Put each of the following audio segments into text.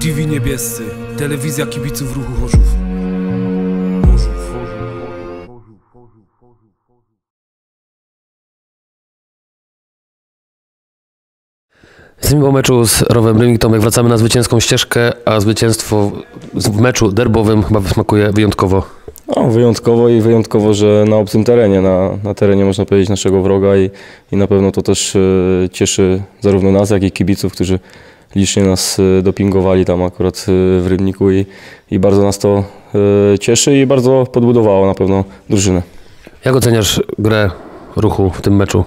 TV Niebiescy, telewizja kibiców ruchu Chorzów. Chorzów. Jesteśmy po meczu z Rowem Rybnik Tomek. Wracamy na zwycięską ścieżkę, a zwycięstwo w meczu derbowym chyba smakuje wyjątkowo. No, wyjątkowo i wyjątkowo, że na obcym terenie, na, na terenie można powiedzieć naszego wroga i, i na pewno to też e, cieszy zarówno nas, jak i kibiców, którzy licznie nas e, dopingowali tam akurat e, w Rybniku i, i bardzo nas to e, cieszy i bardzo podbudowało na pewno drużynę. Jak oceniasz grę ruchu w tym meczu?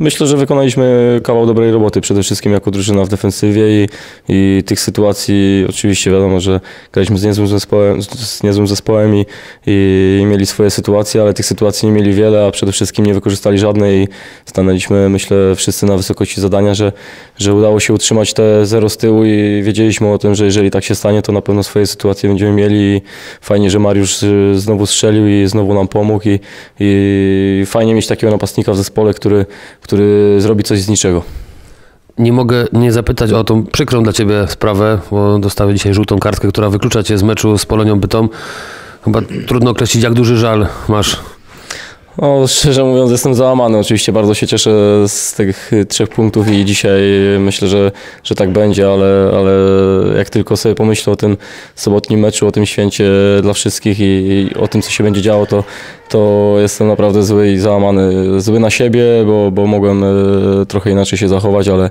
Myślę, że wykonaliśmy kawał dobrej roboty, przede wszystkim jako drużyna w defensywie i, i tych sytuacji oczywiście wiadomo, że graliśmy z niezłym zespołem, z niezłym zespołem i, i mieli swoje sytuacje, ale tych sytuacji nie mieli wiele, a przede wszystkim nie wykorzystali żadnej i stanęliśmy myślę wszyscy na wysokości zadania, że, że udało się utrzymać te zero z tyłu i wiedzieliśmy o tym, że jeżeli tak się stanie, to na pewno swoje sytuacje będziemy mieli i fajnie, że Mariusz y, znowu strzelił i znowu nam pomógł i, i fajnie mieć takiego napastnika w zespole, który, który zrobi coś z niczego. Nie mogę nie zapytać o tą przykrą dla Ciebie sprawę, bo dostałeś dzisiaj żółtą kartkę, która wyklucza Cię z meczu z Polonią Bytom. Chyba trudno określić, jak duży żal masz. No, szczerze mówiąc, jestem załamany. Oczywiście bardzo się cieszę z tych trzech punktów i dzisiaj myślę, że, że tak będzie, ale, ale jak tylko sobie pomyślę o tym sobotnim meczu, o tym święcie dla wszystkich i, i o tym, co się będzie działo, to, to jestem naprawdę zły i załamany. Zły na siebie, bo, bo mogłem e, trochę inaczej się zachować, ale,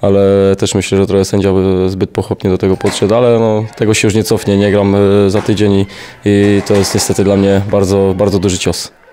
ale też myślę, że trochę sędzia by zbyt pochopnie do tego podszedł, ale no, tego się już nie cofnie. Nie gram e, za tydzień i, i to jest niestety dla mnie bardzo, bardzo duży cios.